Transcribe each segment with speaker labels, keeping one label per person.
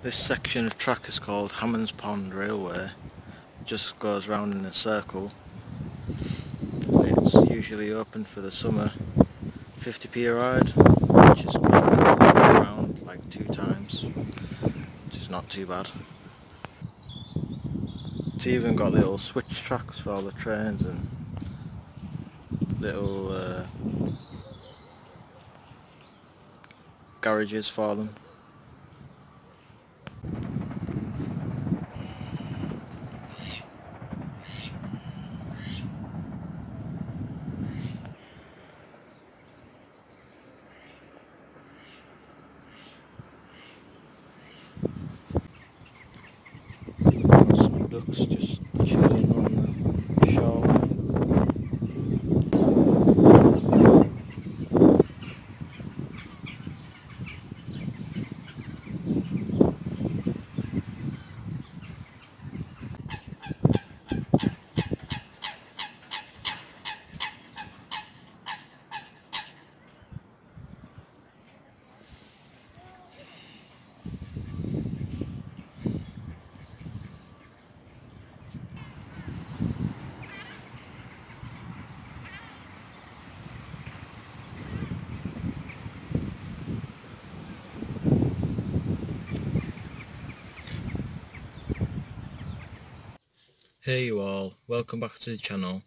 Speaker 1: This section of track is called Hammond's Pond Railway. It just goes round in a circle. It's usually open for the summer. 50p a ride, which is around like two times, which is not too bad. It's even got little switch tracks for all the trains and little uh, garages for them. Some ducks just chilling on the shore. Hey you all, welcome back to the channel.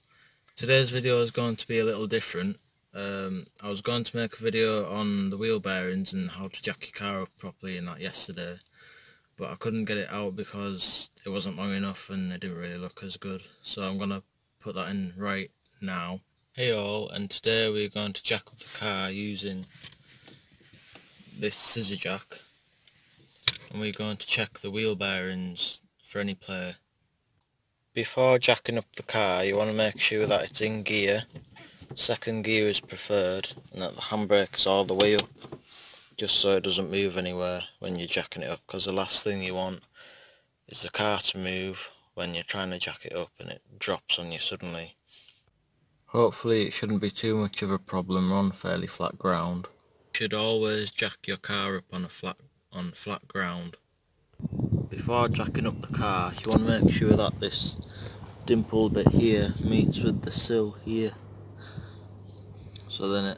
Speaker 1: Today's video is going to be a little different. Um, I was going to make a video on the wheel bearings and how to jack your car up properly and that yesterday. But I couldn't get it out because it wasn't long enough and it didn't really look as good. So I'm going to put that in right now. Hey all, and today we're going to jack up the car using this scissor jack. And we're going to check the wheel bearings for any play before jacking up the car you want to make sure that it's in gear, second gear is preferred and that the handbrake is all the way up just so it doesn't move anywhere when you're jacking it up because the last thing you want is the car to move when you're trying to jack it up and it drops on you suddenly. Hopefully it shouldn't be too much of a problem, on fairly flat ground. You should always jack your car up on a flat on flat ground before jacking up the car you want to make sure that this dimple bit here meets with the sill here so then it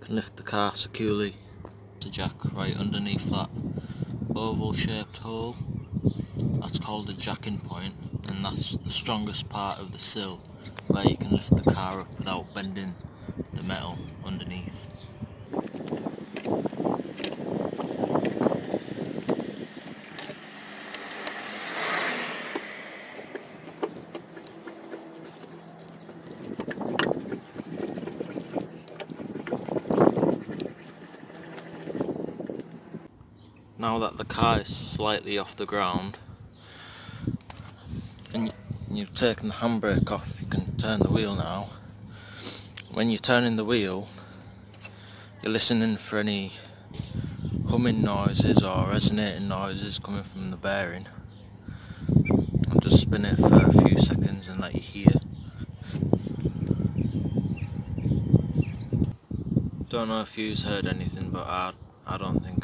Speaker 1: can lift the car securely to jack right underneath that oval shaped hole. That's called a jacking point and that's the strongest part of the sill where you can lift the car up without bending the metal underneath now that the car is slightly off the ground and you've taken the handbrake off you can turn the wheel now. When you're turning the wheel you're listening for any humming noises or resonating noises coming from the bearing. I'll just spin it for a few seconds and let you hear. Don't know if you've heard anything but I, I don't think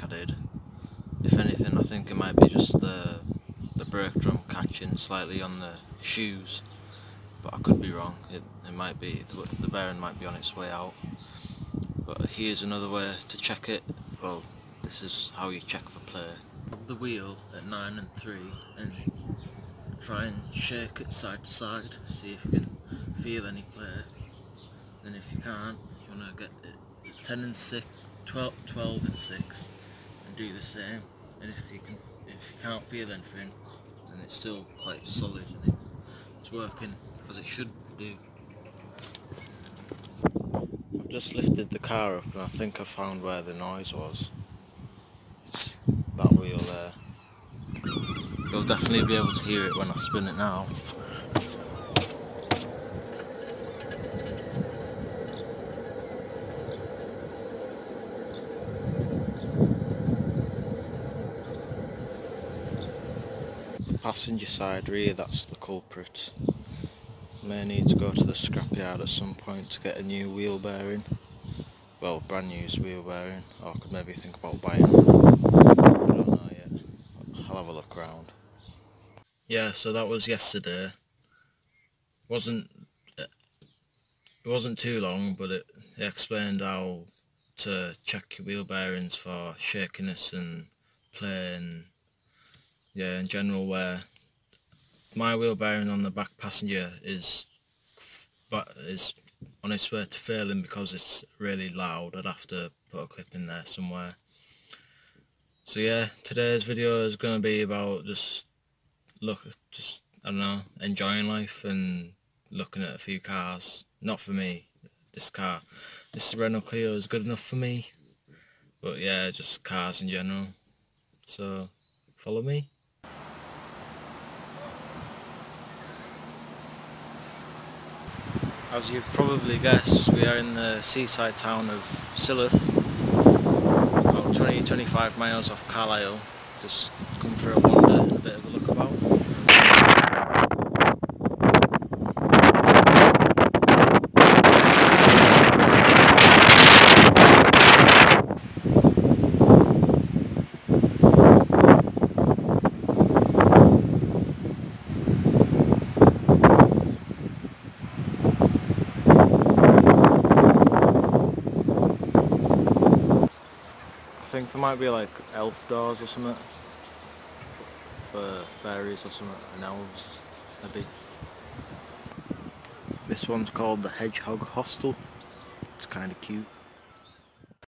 Speaker 1: if anything, I think it might be just the the brake drum catching slightly on the shoes, but I could be wrong. It, it might be, the, the bearing might be on its way out. But here's another way to check it. Well, this is how you check for play. The wheel at 9 and 3 and try and shake it side to side, see if you can feel any play. Then if you can't, you want to get it 10 and 6, 12, 12 and 6 and do the same and if you can if you can't feel anything then it's still quite solid and it, it's working as it should do. I've just lifted the car up and I think I found where the noise was. It's that wheel there. You'll definitely be able to hear it when I spin it now. Passenger side rear that's the culprit. May need to go to the scrapyard at some point to get a new wheel bearing. Well, brand new wheel bearing, or I could maybe think about buying one. I don't know yet. around. Yeah, so that was yesterday. wasn't It wasn't too long, but it, it explained how to check your wheel bearings for shakiness and play and yeah, in general where my wheel bearing on the back passenger is but is on its way to failing because it's really loud. I'd have to put a clip in there somewhere. So yeah, today's video is going to be about just look, just I don't know, enjoying life and looking at a few cars. Not for me, this car. This Renault Clio is good enough for me. But yeah, just cars in general. So, follow me. As you've probably guessed, we are in the seaside town of Silloth, about 20-25 miles off Carlisle. Just come for a wander, a bit of a look about. Think there might be like elf doors or something for fairies or something and elves maybe. This one's called the Hedgehog Hostel. It's kind of cute.